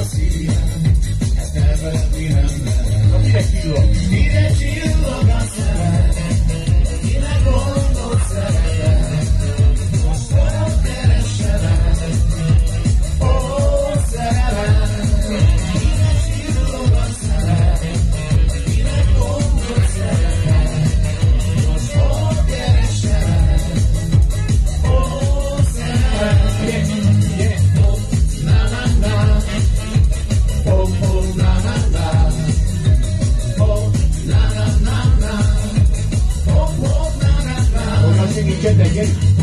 vazia. Capire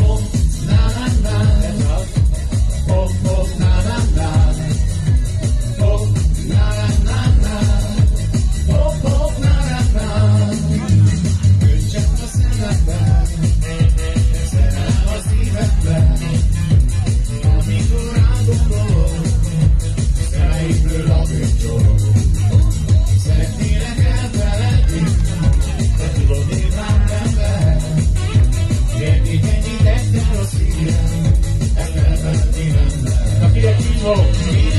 il